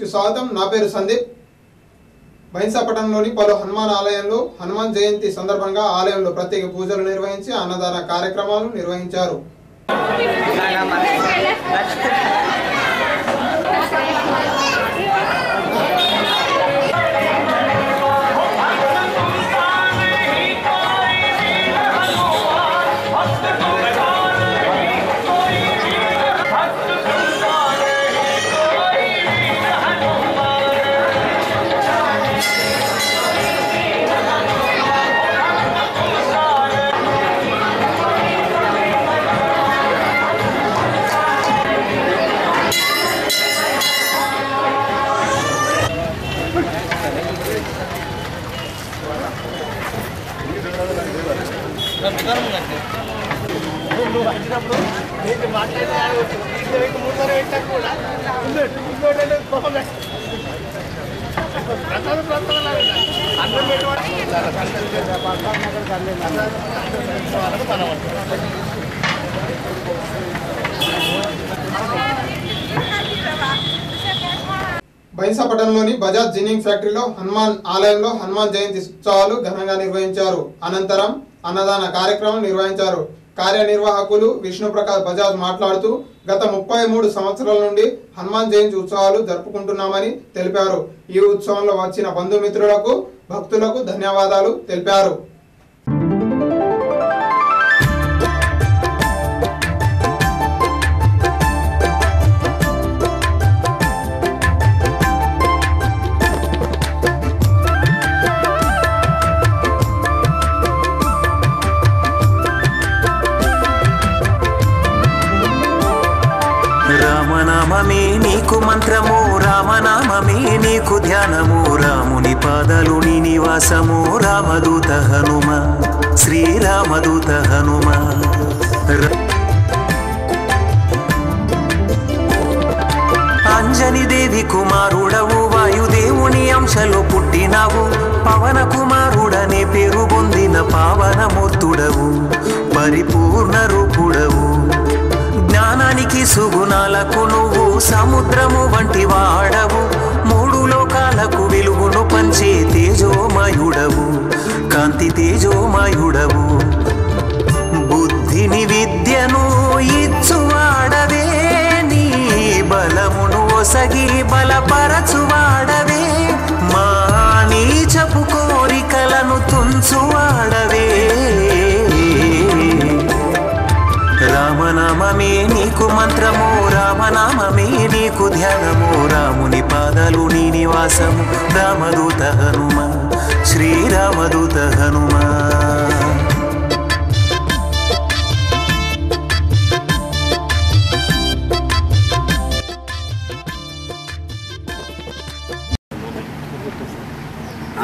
కి స్వాగతం. నా పేరు సందీప్. బైన్సాపట్నంలోని పలు హనుమాన్ ఆలయంలో హనుమాన్ జయంతి సందర్భంగా ఆలయంలో ప్రత్యేక పూజలు నిర్వహించి అన్నదాన కార్యక్రమాలు నిర్వహించారు. బైన్సాపట్నంలోని బజాజ్ జిన్నింగ్ ఫ్యాక్టరీలో హనుమాన్ ఆలయంలో హనుమాన్ జయంతి ఉత్సవాలు ఘనంగా నిర్వహించారు. అనంతరం అన్నదాన కార్యక్రమం నిర్వహించారు. కార్యనిర్వాహకులు విష్ణుప్రకాష్ బజాజ్ మాట్లాడుతూ గత ముప్పై మూడు సంవత్సరాల నుండి హనుమాన్ జయంతి ఉత్సవాలు జరుపుకుంటున్నామని తెలిపారు. ఈ ఉత్సవంలో వచ్చిన బంధుమిత్రులకు భక్తులకు ధన్యవాదాలు తెలిపారు. నీకు ధ్యానము రాముని పాదలు నీ నివాసము రామదూత హనుమ శ్రీరామదూత హనుమ. ర- అంజని దేవి కుమారుడవు వాయుదేవుని అంశలో పుట్టినావు. పవన కుమారుడనే పేరు పొందిన పావనమూర్తుడవు పరిపూర్ణ రూపుడవు. జ్ఞానానికి సుగుణాలకు నువ్వు సముద్రము వంటి వాడవు. మూడులో లోకాలకు వెలుగును పంచే తేజోమయుడవు కాంతి తేజోమయుడవు. బుద్ధిని విద్యను ఇచ్చువాడవే నీ బలమును ఒసగి బలపరచు మంత్రము రామనామమే నీకు ధ్యానము రాముని పాదాలు నీ నివాసము రామదూత హనుమ శ్రీరామదూత హనుమ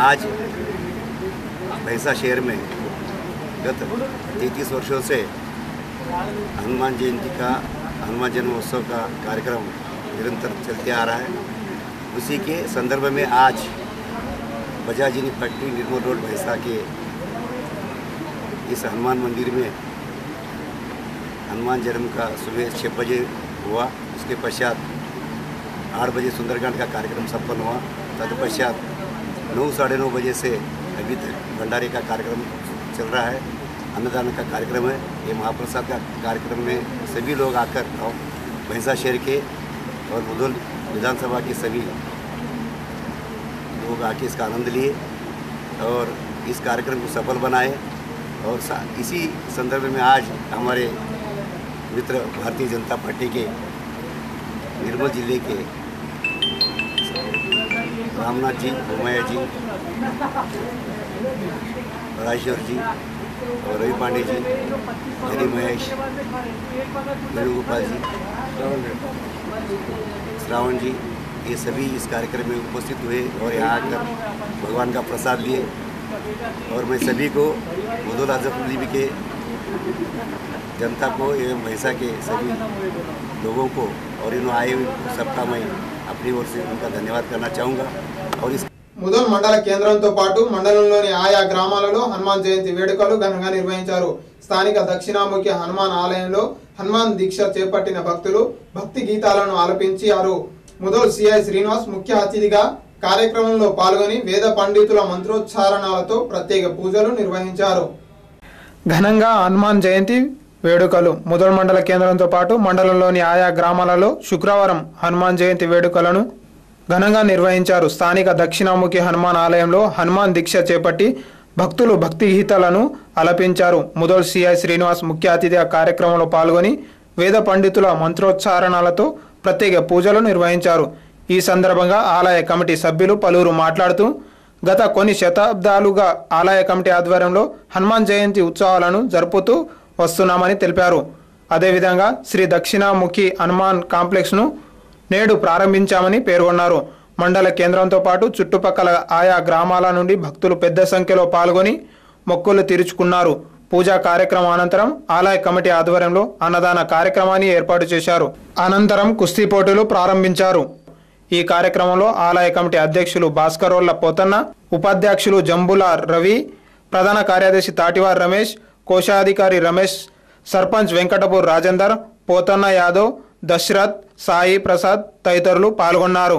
आज भैंसा शहर में गत तैतीस वर्षों से हनुमान जयंती का हनुमान जन्मोत्सव का कार्यक्रम निरंतर चलते आ रहा है। उसी के संदर्भ में आज बजाजिनी फैक्ट्री निर्मल रोड भैंसा के इस हनुमान मंदिर में हनुमान जन्म का सुबह छः बजे हुआ। उसके पश्चात आठ बजे सुंदरकांड का कार्यक्रम संपन्न हुआ। तत्पश्चात नौ साढ़े नौ बजे से अभी तक भंडारे का कार्यक्रम चल रहा है। अन्नदान का कार्यक्रम है। ये महाप्रसाद का कार्यक्रम में सभी लोग आकर और भैंसा शहर के और मुदुल विधानसभा के सभी लोग आके इसका आनंद लिए और इस कार्यक्रम को सफल बनाए और इसी संदर्भ में आज हमारे मित्र भारतीय जनता पार्टी के निर्मल ज़िले के रामनाथ जी, उमैया जी, राजेश्वर जी रवि पांडे जी हरि महेश वेणुगोपाल जी, श्रावण जी, ये सभी इस कार्यक्रम में उपस्थित हुए और यहाँ आकर भगवान का प्रसाद लिए। और मैं सभी को उदुल आज़म के, जनता को एवं भैंसा के सभी लोगों को और इन आए हुए सबका मैं अपनी ओर से उनका धन्यवाद करना चाहूँगा। और इस ముదల్ మండల కేంద్రంతో పాటు మండలంలోని ఆయా గ్రామాలలో హనుమాన్ జయంతి వేడుకలు ఘనంగా నిర్వహించారు. స్థానిక దక్షిణాముఖి హనుమాన్ ఆలయంలో హనుమాన్ దీక్ష చేపట్టిన భక్తులు భక్తి గీతాలను ఆలపించారు. ముదోల్ సిఐ శ్రీనివాస్ ముఖ్య అతిథిగా కార్యక్రమంలో పాల్గొని వేద పండితుల మంత్రోచ్చారణాలతో ప్రత్యేక పూజలు నిర్వహించారు. ఘనంగా హనుమాన్ జయంతి వేడుకలు. ముదల్ మండల కేంద్రంతో పాటు మండలంలోని ఆయా గ్రామాలలో శుక్రవారం హనుమాన్ జయంతి వేడుకలను ఘనంగా నిర్వహించారు. స్థానిక దక్షిణాముఖి హనుమాన్ ఆలయంలో హనుమాన్ దీక్ష చేపట్టి భక్తులు భక్తి గీతాలను అలపించారు. ముదల్ సిఐ శ్రీనివాస్ ముఖ్య అతిథి కార్యక్రమంలో పాల్గొని వేద పండితుల మంత్రోచ్చారణలతో ప్రత్యేక పూజలు నిర్వహించారు. ఈ సందర్భంగా ఆలయ కమిటీ సభ్యులు పలువురు మాట్లాడుతూ గత కొన్ని శతాబ్దాలుగా ఆలయ కమిటీ ఆధ్వర్యంలో హనుమాన్ జయంతి ఉత్సవాలను జరుపుతూ వస్తున్నామని తెలిపారు. అదేవిధంగా శ్రీ దక్షిణాముఖి హనుమాన్ కాంప్లెక్స్ను నేడు ప్రారంభించామని పేర్కొన్నారు. మండల కేంద్రంతో పాటు చుట్టుపక్కల ఆయా గ్రామాల నుండి భక్తులు పెద్ద సంఖ్యలో పాల్గొని మొక్కులు తీర్చుకున్నారు. పూజా కార్యక్రమం అనంతరం ఆలయ కమిటీ ఆధ్వర్యంలో అన్నదాన కార్యక్రమాన్ని ఏర్పాటు చేశారు. అనంతరం కుస్తీ పోటీలు ప్రారంభించారు. ఈ కార్యక్రమంలో ఆలయ కమిటీ అధ్యక్షులు భాస్కరోళ్ళ పోతన్న ఉపాధ్యక్షులు జంబుల రవి ప్రధాన కార్యదర్శి తాటివార్ రమేష్ కోశాధికారి రమేష్ సర్పంచ్ వెంకటపూర్ రాజేందర్ పోతన్న యాదవ్ దశరథ్ సాయి ప్రసాద్ తదితరులు పాల్గొన్నారు.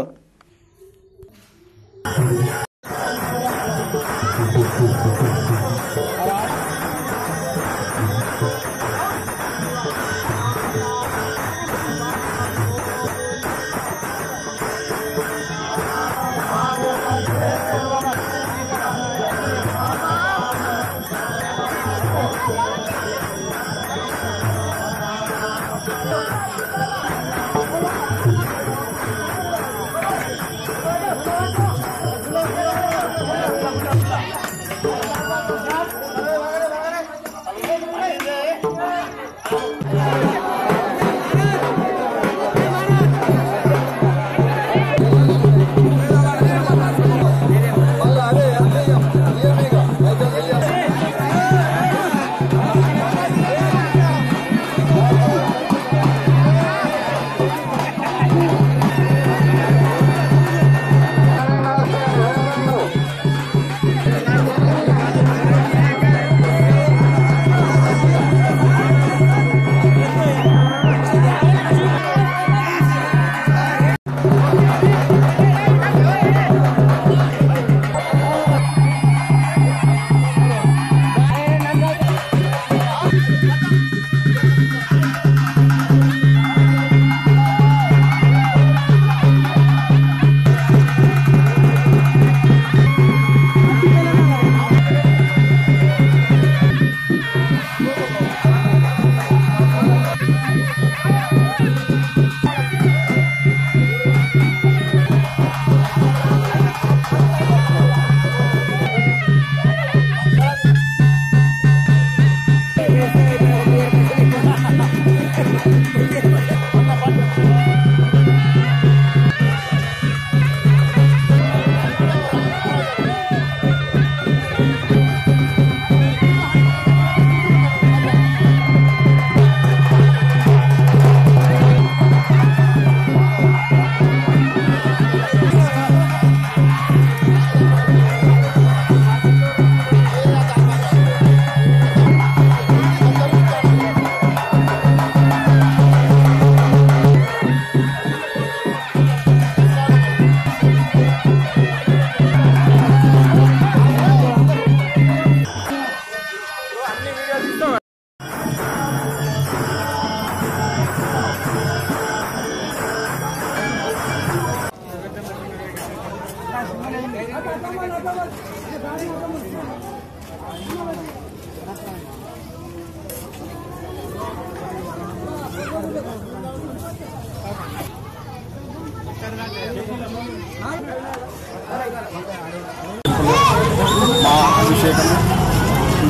మా అభిషేకము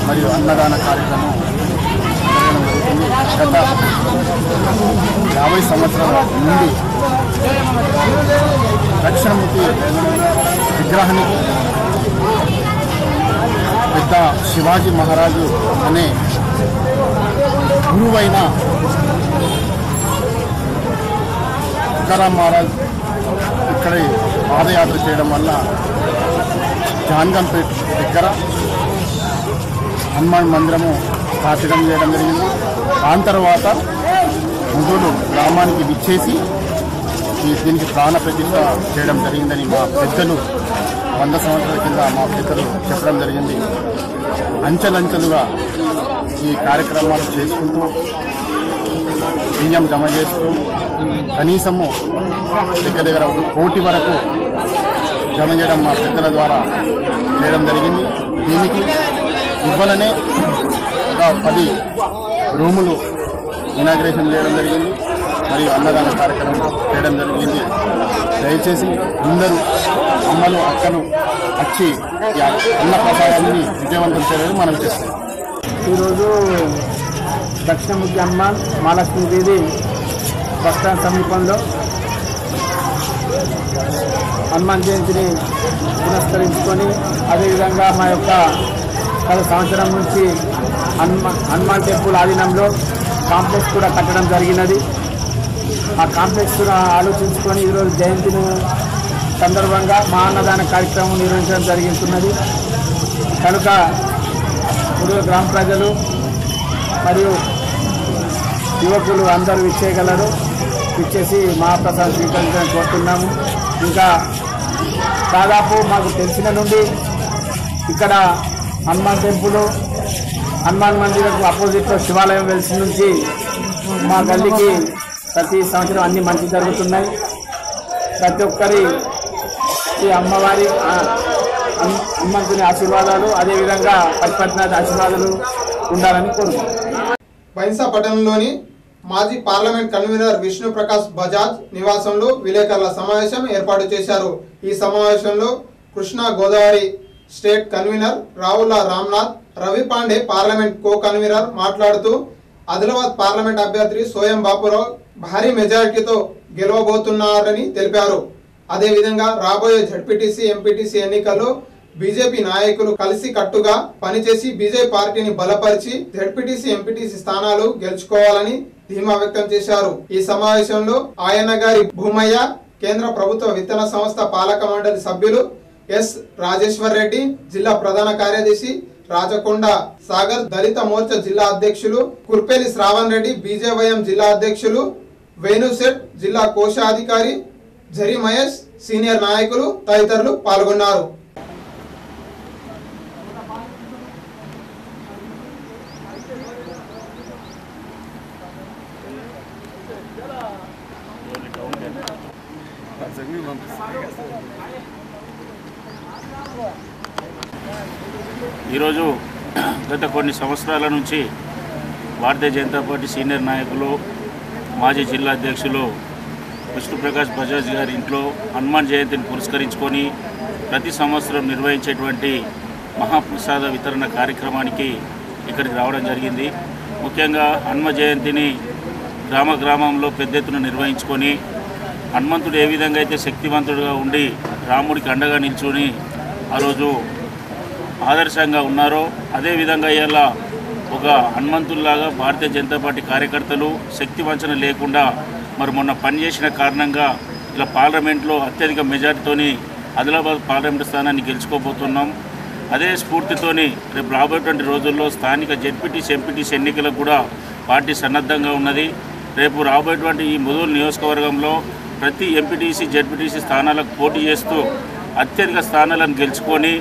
మరియు అన్నదాన కార్యక్రమం జరగడం జరుగుతుంది గత యాభై సంవత్సరాల నుండి దక్షిణముఖి విగ్రహానికి పెద్ద శివాజీ మహారాజు అనే గురువైన తుకారాం మహారాజ్ ఇక్కడే పాదయాత్ర చేయడం వల్ల జాన్గంపేట్ దగ్గర హనుమాన్ మందిరము స్థాపించడం చేయడం జరిగింది. దాని తర్వాత ముదులు గ్రామానికి విచ్చేసి దీనికి ప్రాణ ప్రతిష్ట చేయడం జరిగిందని మా పెద్దలు వంద సంవత్సరాల కింద మా పెద్దలు చెప్పడం జరిగింది. అంచెలంచెలుగా ఈ కార్యక్రమాలు చేసుకుంటూ బియ్యం జమ చేస్తూ కనీసము దగ్గర దగ్గర ఒక కోటి వరకు జమ చేయడం మా పెద్దల ద్వారా చేయడం జరిగింది. దీనికి ఇవ్వలనే ఒక పది రూములు ఇనాగ్రేషన్ చేయడం జరిగింది. మరియు అన్నదాన కార్యక్రమం చేయడం జరిగింది. దయచేసి అందరూ అమ్మలు అక్కలు వచ్చి అన్న ప్రసాదాన్ని విజయవంతం చేయడం మనం చేస్తాం ఈరోజు దక్షిణముఖి హనుమాన్ మహాలక్ష్మీదేవి బస్టాండ్ సమీపంలో హనుమాన్ జయంతిని పునస్కరించుకొని అదేవిధంగా మా యొక్క గత సంవత్సరం నుంచి హనుమాన్ హనుమాన్ టెంపుల్ ఆధీనంలో కాంప్లెక్స్ కూడా కట్టడం జరిగినది. ఆ కాంప్లెక్స్ ఆలోచించుకొని ఈరోజు జయంతిని సందర్భంగా మా అన్నదాన కార్యక్రమం నిర్వహించడం జరుగుతున్నది కనుక మురుగు గ్రామ ప్రజలు మరియు యువకులు అందరూ ఇచ్చేయగలరు ఇచ్చేసి మహాప్రసాదం స్వీకరించాలని కోరుతున్నాము. ఇంకా దాదాపు మాకు తెలిసిన నుండి ఇక్కడ హనుమాన్ టెంపుల్ హనుమాన్ మందిరకు అపోజిట్లో శివాలయం వెలిసి నుంచి మా గల్లీకి ప్రతి సంవత్సరం అన్ని మంచి జరుగుతున్నాయి. ప్రతి ఒక్కరి ఈ అమ్మవారి అమ్మంతుని ఆశీర్వాదాలు అదేవిధంగా పశుపతినాథ్ ఆశీర్వాదాలు ఉండాలని కోరుకుంటున్నాను బైన్సా పట్టణంలోని మాజీ పార్లమెంట్ కన్వీనర్ విష్ణు ప్రకాష్ బజాజ్ నివాసంలో విలేకరుల సమావేశం ఏర్పాటు చేశారు. ఈ సమావేశంలో Krishna Godavari state convener Ravula Ramnath Ravi Pandey parliament co convener మాట్లాడుతూ ఆదిలాబాద్ పార్లమెంట్ అభ్యర్థి సోయం బాపురావు భారీ మెజారిటీతో గెలవబోతున్నారని తెలిపారు. అదేవిధంగా రాబోయే జడ్పీటీసీ ఎంపీటీసీ ఎన్నికల్లో బీజేపీ నాయకులు కలిసి కట్టుగా పనిచేసి బీజేపీ పార్టీని బలపరిచి జడ్పీటీసీ ఎంపీటీసీ స్థానాలు గెలుచుకోవాలని ధీమా వ్యక్తం చేశారు. ఈ సమావేశంలో ఆయన గారి భూమయ్య కేంద్ర ప్రభుత్వ విత్తన సంస్థ పాలక మండలి సభ్యులు ఎస్ రాజేశ్వర్ రెడ్డి జిల్లా ప్రధాన కార్యదర్శి రాజకొండ సాగర్ దళిత మోర్చా జిల్లా అధ్యక్షులు కుర్పేలి శ్రావణ్ రెడ్డి బీజేవైఎం జిల్లా అధ్యక్షులు వేణుశెట్ జిల్లా కోశాధికారి జరి మహేష్ సీనియర్ నాయకులు తదితరులు పాల్గొన్నారు. ఈరోజు గత కొన్ని సంవత్సరాల నుంచి భారతీయ జనతా పార్టీ సీనియర్ నాయకులు మాజీ జిల్లా అధ్యక్షులు విష్ణుప్రకాష్ బజాజ్ గారి ఇంట్లో హనుమాన్ జయంతిని పురస్కరించుకొని ప్రతి సంవత్సరం నిర్వహించేటువంటి మహాప్రసాద వితరణ కార్యక్రమానికి ఇక్కడికి రావడం జరిగింది. ముఖ్యంగా హనుమ జయంతిని గ్రామ గ్రామంలో పెద్ద ఎత్తున నిర్వహించుకొని హనుమంతుడు ఏ విధంగా అయితే శక్తివంతుడుగా ఉండి రాముడికి అండగా నిల్చుని ఆ రోజు ఆదర్శంగా ఉన్నారో అదేవిధంగా ఇలా ఒక హనుమంతుల్లాగా భారతీయ జనతా పార్టీ కార్యకర్తలు శక్తి వంచన లేకుండా మరి మొన్న పనిచేసిన కారణంగా ఇలా పార్లమెంట్లో అత్యధిక మెజార్టీతోని ఆదిలాబాద్ పార్లమెంట్ స్థానాన్ని గెలుచుకోబోతున్నాం. అదే స్ఫూర్తితోని రేపు రాబోయేటువంటి రోజుల్లో స్థానిక జెడ్పీటీసీ ఎంపీటీసీ ఎన్నికలకు కూడా పార్టీ సన్నద్ధంగా ఉన్నది. రేపు రాబోయేటువంటి ఈ ముదూరు నియోజకవర్గంలో ప్రతి ఎంపీటీసీ జెడ్పీటీసీ స్థానాలకు పోటీ చేస్తూ అత్యధిక స్థానాలను గెలుచుకొని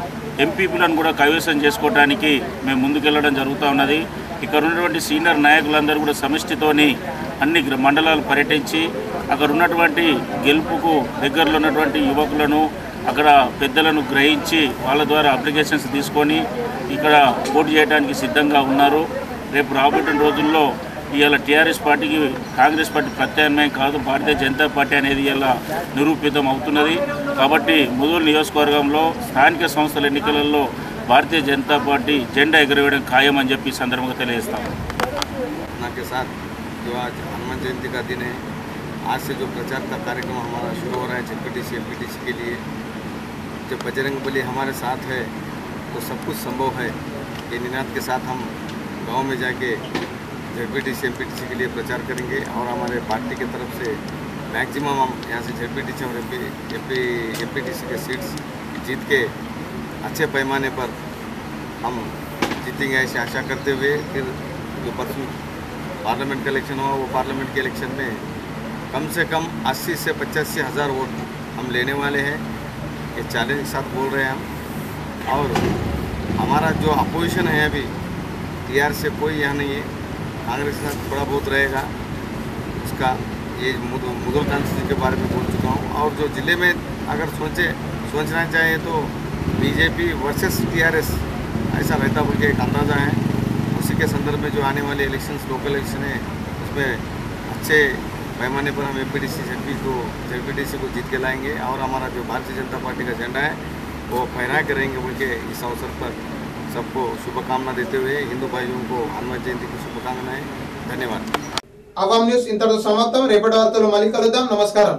ఎంపీపీలను కూడా కైవసం చేసుకోవడానికి మేము ముందుకెళ్ళడం జరుగుతూ ఉన్నది. ఇక్కడ ఉన్నటువంటి సీనియర్ నాయకులందరూ కూడా సమిష్టితోని అన్ని మండలాలు పర్యటించి అక్కడ ఉన్నటువంటి గెలుపుకు దగ్గరలో ఉన్నటువంటి యువకులను అక్కడ పెద్దలను గ్రహించి వాళ్ళ ద్వారా అప్లికేషన్స్ తీసుకొని ఇక్కడ పోటీ చేయడానికి సిద్ధంగా ఉన్నారు. రేపు రాబోయే రోజుల్లో ఇవాళ టీఆర్ఎస్ పార్టీకి కాంగ్రెస్ పార్టీ ప్రత్యామ్నాయం కాదు భారతీయ జనతా పార్టీ అనేది ఇలా నిరూపితం అవుతున్నది కాబట్టి ముదూరు నియోజకవర్గంలో స్థానిక సంస్థల ఎన్నికలలో భారతీయ జనతా పార్టీ జెండా ఎగురవేయడం ఖాయం అని చెప్పి ఈ సందర్భంగా తెలియజేస్తాం घटना के साथ जो आज हनुमान जयंती का दिन है आज से जो प्रचार का कार्यक्रम हमारा शुरू हो रहा है जेपीटीसी एमपीटीसी के लिए जब बजरंग बली हमारे साथ है तो सब कुछ संभव है ये निनाद के साथ हम गांव में जाके जेपीटीसी एमपीटीसी के लिए प्रचार करेंगे और हमारे पार्टी की तरफ़ से मैक्सिमम हम यहाँ से जेपीटीसी और एमपी एमपी एमपीटीसी के सीट्स जीत के अच्छे पैमाने पर हम जीतेंगे ऐसी आशा करते हुए। फिर जो परसों पार्लियामेंट का इलेक्शन हुआ, वो पार्लियामेंट के इलेक्शन में कम से कम 80 से पचासी हज़ार वोट हम लेने वाले हैं। ये चैलेंज के साथ बोल रहे हैं हम। और हमारा जो अपोजिशन है अभी, टी से कोई यहाँ नहीं है। कांग्रेस के थोड़ा बहुत रहेगा। उसका ये मुदल कॉन्स्टिट्यूशन के बारे में बोल चुका हूँ। और जो ज़िले में अगर सोचे, सोचना चाहिए तो बीजेपी वर्सेस टीआरएस ऐसा रहता बोल के एक अंदाज़ा है। उसी के संदर्भ में जो आने वाले इलेक्शंस लोकल इलेक्शन है, उसमें अच्छे पैमाने पर हम ए पी को जेपीटीसी को जीत के लाएँगे। और हमारा जो भारतीय जनता पार्टी का झंडा है, वो फहरा के रहेंगे बोल के इस अवसर पर। सबको शुभकामना देते हुए हिंदू भाइयों को हनुमान जयंती की शुभकामनाएं धन्यवाद అవాం న్యూస్ ఇంతటితో సమాప్తం రేపటి వార్తలు మళ్ళీ కలుద్దాం నమస్కారం